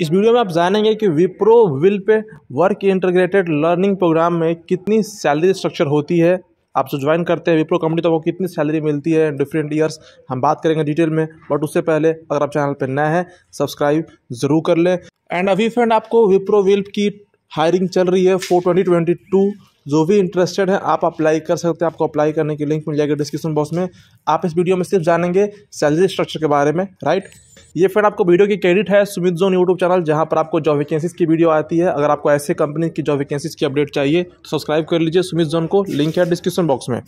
इस वीडियो में आप जानेंगे कि Wipro WILP work integrated learning programme में कितनी सैलरी स्ट्रक्चर होती है। आप जो ज्वाइन करते हैं विप्रो कंपनी तो वो कितनी सैलरी मिलती है डिफरेंट ईयर्स हम बात करेंगे डिटेल में। बट उससे पहले, अगर आप चैनल पर नए हैं सब्सक्राइब ज़रूर कर लें। एंड अभी फ्रेंड आपको विप्रो विल्प की हायरिंग चल रही है फोर ट्वेंटी ट्वेंटी टू जो भी इंटरेस्टेड है, आप अप्लाई कर सकते हैं, आपको अप्लाई करने की लिंक मिल जाएगी डिस्क्रिप्शन बॉक्स में। आप इस वीडियो में सिर्फ़ जानेंगे सैलरी स्ट्रक्चर के बारे में राइट ये फ्रेंड आपको वीडियो की क्रेडिट है सुमित जोन यूट्यूब चैनल जहाँ पर आपको जॉब वैकेंसीज की वीडियो आती है। अगर आपको ऐसे कंपनी की जॉब वैकेंसीज की अपडेट चाहिए तो सब्सक्राइब कर लीजिए सुमित जोन को लिंक है डिस्क्रिप्शन बॉक्स में।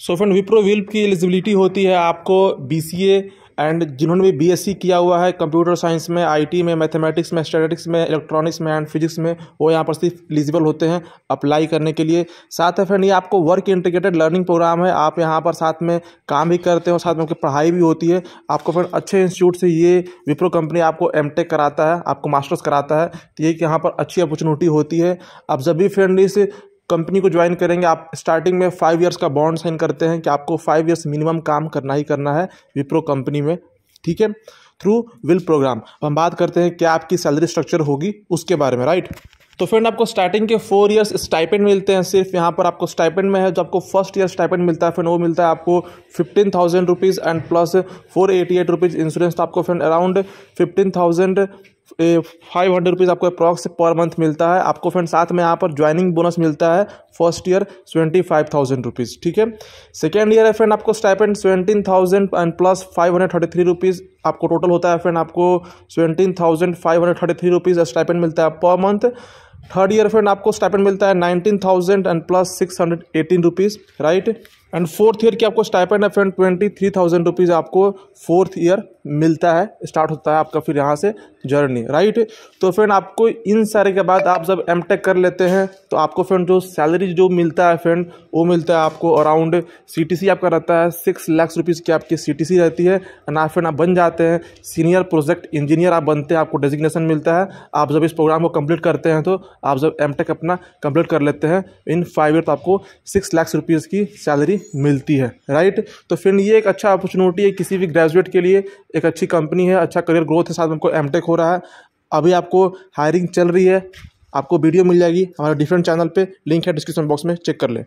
सो फ्रेंड विप्रो विल्प की एलिजिबिलिटी होती है आपको BCA एंड जिन्होंने भी बीएससी किया हुआ है कंप्यूटर साइंस में आईटी में मैथमेटिक्स में स्टैटिक्स में इलेक्ट्रॉनिक्स में एंड फिजिक्स में, वो यहाँ पर सिर्फ़ एलिजिबल होते हैं अप्लाई करने के लिए। साथ है फ्रेंड ये आपको वर्क इंटीग्रेटेड लर्निंग प्रोग्राम है। आप यहाँ पर साथ में काम भी करते हैं और साथ में उनकी पढ़ाई भी होती है। आपको फ्रेंड अच्छे इंस्टीट्यूट से ये विप्रो कंपनी आपको एम कराता है, आपको मास्टर्स कराता है। तो ये यहाँ पर अच्छी अपॉर्चुनिटी होती है। अब जब भी फ्रेंड इस कंपनी को ज्वाइन करेंगे, आप स्टार्टिंग में फाइव इयर्स का बॉन्ड साइन करते हैं कि आपको फाइव इयर्स मिनिमम काम करना ही करना है विप्रो कंपनी में, ठीक है? थ्रू विल प्रोग्राम हम बात करते हैं क्या आपकी सैलरी स्ट्रक्चर होगी उसके बारे में राइट तो फ्रेंड आपको स्टार्टिंग के फोर इयर्स स्टाइपेंड मिलते हैं, सिर्फ़ यहाँ पर आपको स्टाइपेंड में है जो आपको फ़र्स्ट ईयर स्टाइपेंड मिलता है फ्रेंड वो मिलता है आपको fifteen thousand rupees and plus four eighty eight rupees insurance तो आपको friend around fifteen thousand five hundred rupees आपको अप्रॉक्स पर मंथ मिलता है। आपको फ्रेंड साथ में यहाँ पर ज्वाइनिंग बोनस मिलता है first year twenty five thousand rupees ठीक है? सेकेंड ईयर है फ्रेंड आपको stipend seventeen thousand and plus five hundred thirty three rupees आपको टोटल होता है फ्रेंड आपको seventeen thousand five hundred thirty three rupees stipend मिलता है per month third year friend आपको स्टाइपेंड मिलता है nineteen thousand and plus six hundred eighteen rupees right and fourth year की आपको स्टाइपेंड है friend twenty three thousand rupees आपको fourth year मिलता है स्टार्ट होता है आपका फिर यहाँ से जर्नी राइट तो फ्रेंड आपको इन सारे के बाद आप जब एम टेक कर लेते हैं तो आपको फ्रेंड जो सैलरी जो मिलता है फ्रेंड वो मिलता है आपको अराउंड सी टी सी आपका रहता है सिक्स लैक्स रुपीज़ की आपकी सी टी सी रहती है। एंड आप फ्रेंड आप बन जाते हैं सीनियर प्रोजेक्ट इंजीनियर आप बनते हैं, आपको डेजिग्नेशन मिलता है। आप जब इस प्रोग्राम को कंप्लीट करते हैं तो आप जब एम टेक अपना कंप्लीट कर लेते हैं इन फाइव ईयर तो आपको सिक्स लैक्स रुपीज़ की सैलरी मिलती है राइट तो फ्रेंड ये एक अच्छा अपॉर्चुनिटी है किसी भी ग्रेजुएट के लिए, एक अच्छी कंपनी है अच्छा करियर ग्रोथ है साथ में आपको एम हो रहा है। अभी आपको हायरिंग चल रही है, आपको वीडियो मिल जाएगी हमारे डिफरेंट चैनल पे लिंक है डिस्क्रिप्शन बॉक्स में चेक कर ले।